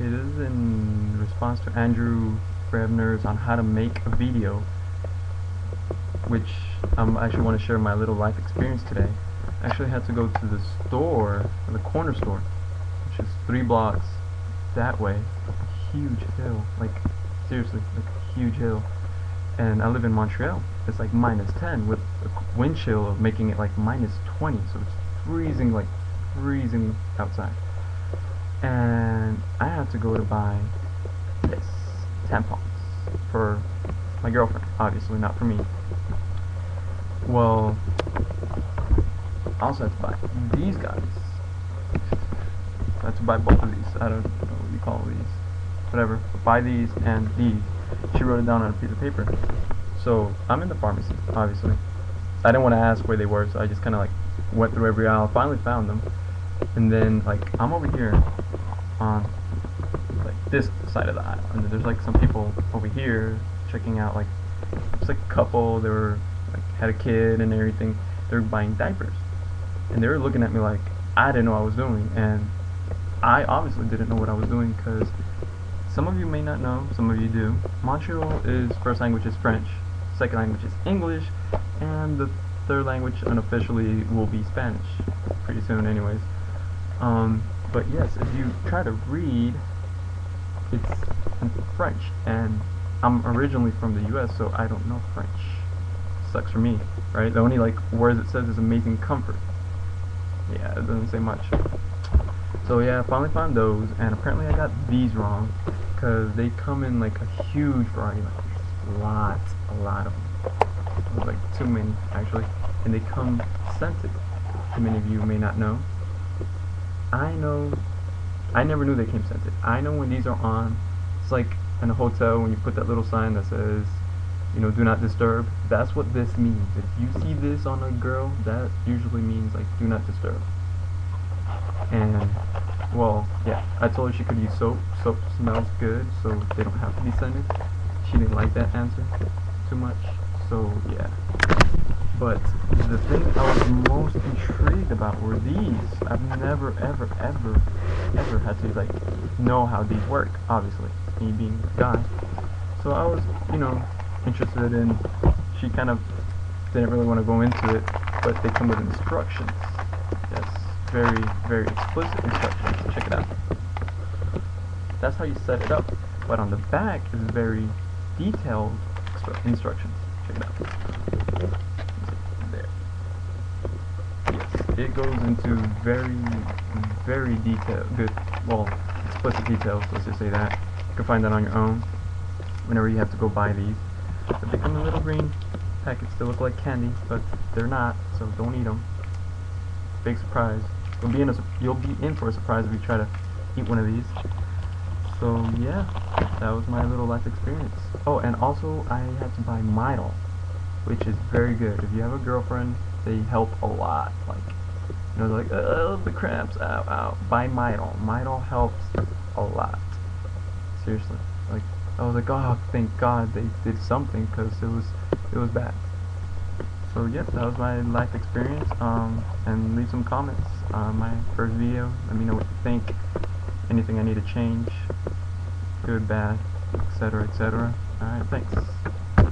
Okay, this is in response to Andrew Bravener's on how to make a video, which um, I actually want to share my little life experience today. I actually had to go to the store, the corner store, which is three blocks that way, huge hill, like seriously, like a huge hill. And I live in Montreal. It's like minus 10 with a wind chill of making it like minus 20, so it's freezing, like freezing outside. And I have to go to buy this tampons for my girlfriend, obviously not for me. Well, I also had to buy these guys. I had to buy both of these. I don't know what you call these. Whatever. Buy these and these. She wrote it down on a piece of paper. So I'm in the pharmacy, obviously. I didn't want to ask where they were, so I just kind of like went through every aisle, finally found them. And then like I'm over here on like this side of the aisle, and there's like some people over here checking out like it's like a couple. They were like had a kid and everything. They were buying diapers, and they were looking at me like I didn't know what I was doing, and I obviously didn't know what I was doing because some of you may not know, some of you do. Montreal is first language is French, second language is English, and the third language unofficially will be Spanish pretty soon anyways. Um, but yes, if you try to read, it's French, and I'm originally from the U.S., so I don't know French. Sucks for me, right? The only like words it says is amazing comfort. Yeah, it doesn't say much. So yeah, I finally found those, and apparently I got these wrong, because they come in like a huge variety, like lots, a lot of them. Like too many, actually. And they come scented. Many of you may not know. I know, I never knew they came scented. I know when these are on, it's like in a hotel when you put that little sign that says, you know, do not disturb. That's what this means. If you see this on a girl, that usually means like do not disturb. And well, yeah, I told her she could use soap. Soap smells good, so they don't have to be scented. She didn't like that answer too much, so yeah. But the thing I was most intrigued about were these. I've never, ever, ever, ever had to like know how these work. Obviously, me being a guy. So I was, you know, interested in. She kind of didn't really want to go into it, but they come with instructions. Yes, very, very explicit instructions. Check it out. That's how you set it up. But on the back is very detailed instru instructions. Check it out. There. Yes, it goes into very, very detailed, good, well, explicit details. Let's just say that. You can find that on your own whenever you have to go buy these. But they come in little green packets. that look like candy, but they're not, so don't eat them. Big surprise. You'll be in a, you'll be in for a surprise if you try to eat one of these. So yeah, that was my little life experience. Oh, and also I had to buy Midol, which is very good. If you have a girlfriend, they help a lot. Like, you know, like, oh, the cramps, ow, ow. Buy Midol. Midol helps a lot. Seriously. Like, I was like, oh, thank God they did something, because it was, it was bad. So yep, that was my life experience. Um, and leave some comments on my first video. Let me know what you think. Anything I need to change, good, bad, etc., etc. All right, thanks.